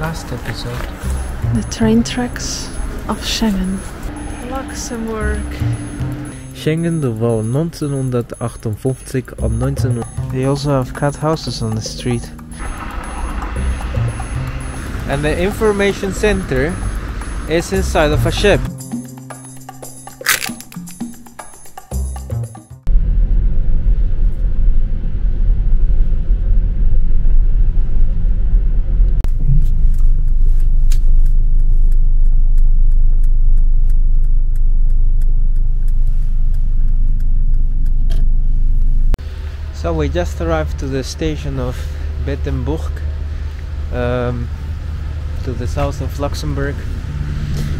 last episode. The train tracks of Schengen. Luxembourg. Schengen de wal 1958 an 19... They also have cat houses on the street. And the information center is inside of a ship. So we just arrived to the station of Bettembourg, um, to the south of Luxembourg.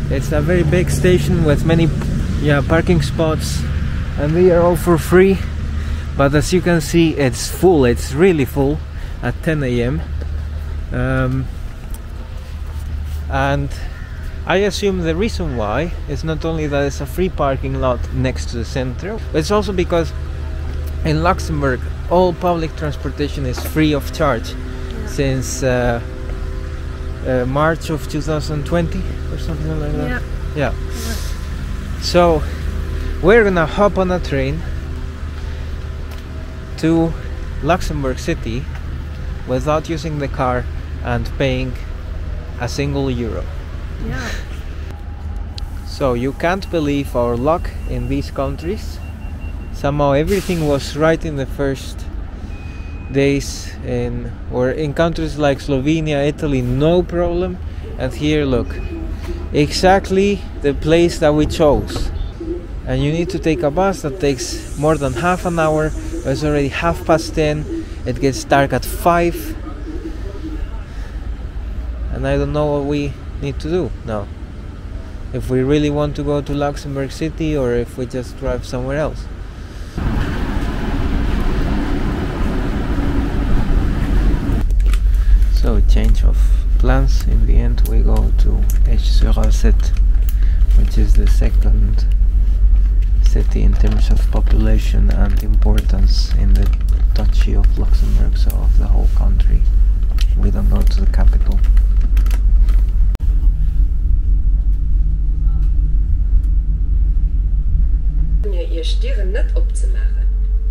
It's a very big station with many yeah, parking spots, and they are all for free. But as you can see, it's full. It's really full at 10 a.m. Um, and I assume the reason why is not only that it's a free parking lot next to the center, but it's also because in Luxembourg all public transportation is free of charge since uh, uh, March of 2020 or something like that. Yeah. Yeah. So we're gonna hop on a train to Luxembourg City without using the car and paying a single euro. Yeah. So you can't believe our luck in these countries. Somehow everything was right in the first days in or in countries like Slovenia, Italy, no problem. And here look, exactly the place that we chose. And you need to take a bus that takes more than half an hour. It's already half past ten. It gets dark at five. And I don't know what we need to do now if we really want to go to Luxembourg City or if we just drive somewhere else. Of plans. In the end, we go to Esch-sur-Alzette, which is the second city in terms of population and importance in the Duchy of Luxembourg, so of the whole country. We don't go to the capital.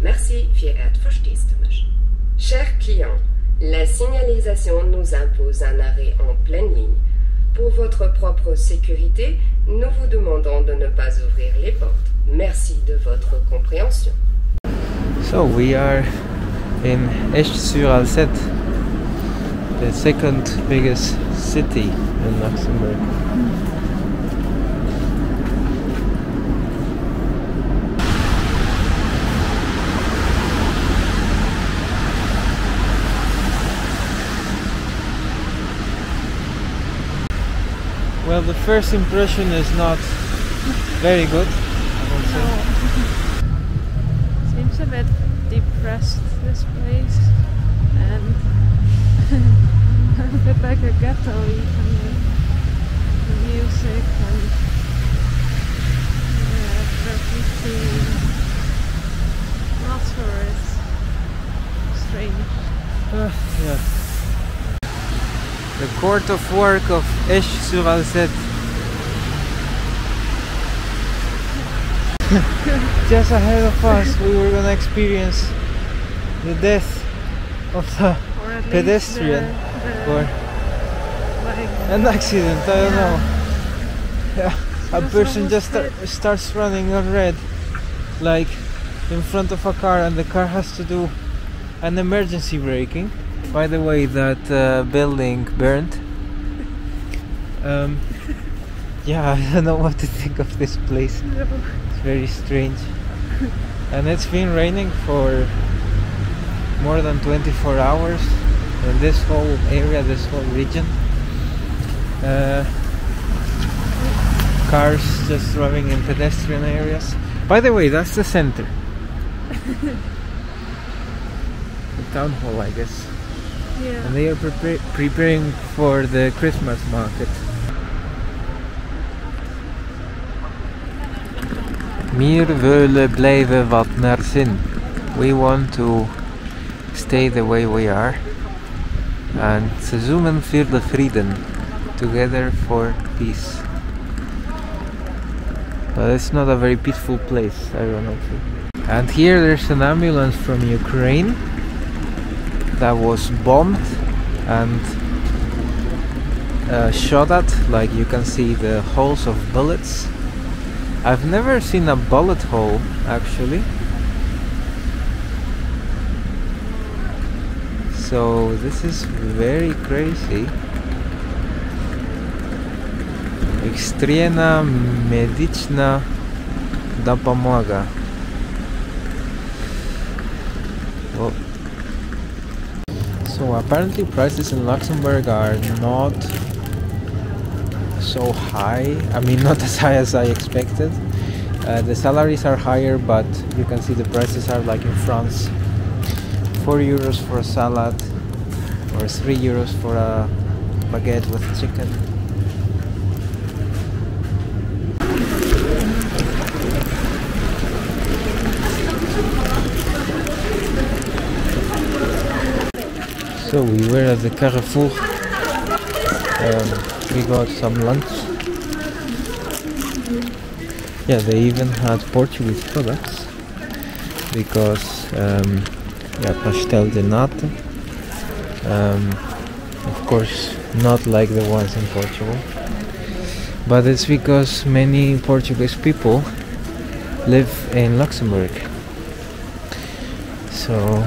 Merci, verehrte verstehst du mich. Chers clients, la signalisation nous impose un arrêt en pleine ligne. Pour votre propre sécurité, nous vous demandons de ne pas ouvrir les portes. Merci de votre compréhension. So we are in Esch-sur-Alzette, the second biggest city in Luxembourg. Well, the first impression is not very good. Would say. Seems a bit depressed, this place. And a bit like a ghetto, even the music and yeah, graffiti. Not sure, it's strange. Uh, yeah. The court of work of Esch-sur-Alzette. Just ahead of us, we were gonna experience the death of the pedestrian the, the, or like, an accident. I don't know. Yeah, a person just sta- starts running on red, like in front of a car, and the car has to do an emergency braking. By the way, that uh, building burned. Um, yeah, I don't know what to think of this place. It's very strange. and it's been raining for more than 24 hours in this whole area, this whole region. Uh, cars just driving in pedestrian areas. By the way, that's the center. the town hall, I guess. Yeah. And they are prepa- preparing for the Christmas market. Wir willen blijven wat naar zin. We want to stay the way we are. and ze zoomen für de Frieden, together for peace. But it's not a very peaceful place, ironically. And here there's an ambulance from Ukraine that was bombed and uh, shot at. Like you can see the holes of bullets. I've never seen a bullet hole actually. So this is very crazy. Extrena medicina da well so apparently prices in Luxembourg are not so high. I mean, not as high as I expected. Uh, the salaries are higher, but you can see the prices are like in France. 4 euros for a salad or 3 euros for a baguette with chicken. So we were at the Carrefour. Um, we got some lunch. Yeah, they even had Portuguese products because um, yeah, pastel de nata. Um, of course, not like the ones in Portugal, but it's because many Portuguese people live in Luxembourg. So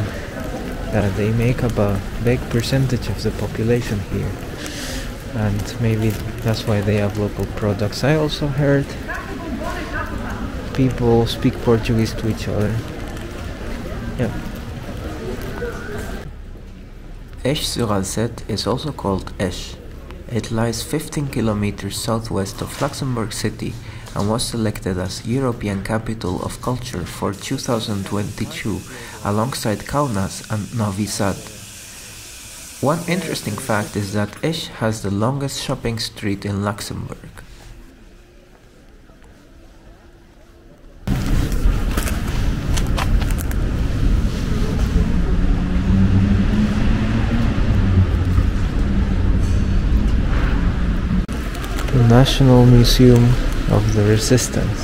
uh, they make up a big percentage of the population here. And maybe that's why they have local products. I also heard people speak Portuguese to each other. Esch-sur-Alzette is also called Esch. It lies 15 kilometers southwest of Luxembourg City and was selected as European Capital of Culture for 2022 alongside Kaunas and Novi Sad. One interesting fact is that Esch has the longest shopping street in Luxembourg. National Museum of the Resistance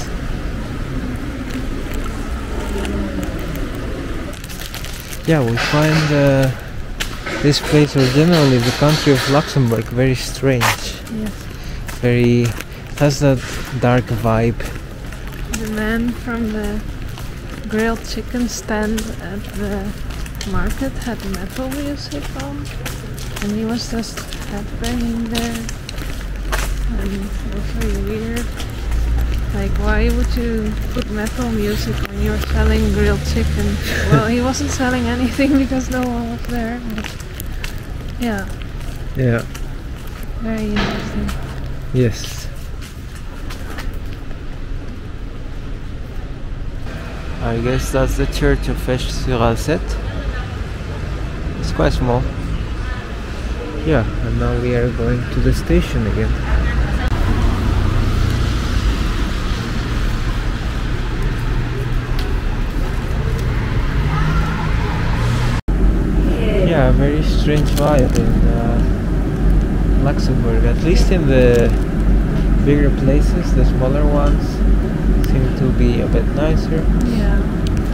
yeah we find uh, this place or generally the country of Luxembourg very strange Yes. very has that dark vibe The man from the grilled chicken stand at the market had metal music on, and he was just headbanging there. And it was really weird. Like, why would you put metal music when you're selling grilled chicken? well, he wasn't selling anything because no one was there. But yeah, yeah very interesting. Yes. I guess that's the church of Esch-sur-Alzette. It's quite small. Yeah, and now we are going to the station again. Yeah, a very strange vibe in uh, Luxembourg, at least in the bigger places, the smaller ones seem to be a bit nicer, Yeah.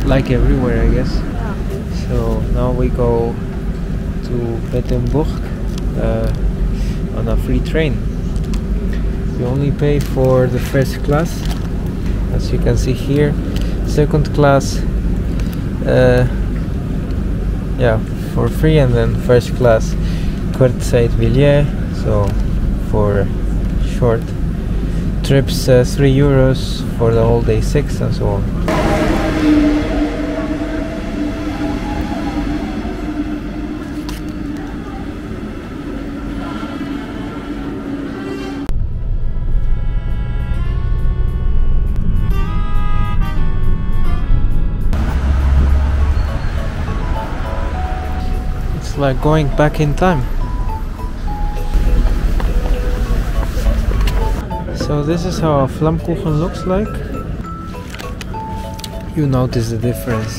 like everywhere, I guess. yeah. So now we go to Bettembourg uh, on a free train. You only pay for the first class, as you can see here. Second class, uh, yeah, for free, and then first class, Quartzeit Villiers. So for short trips, uh, three euros for the whole day, six, and so on. Like going back in time. So this is how a flammkuchen looks like. You notice the difference.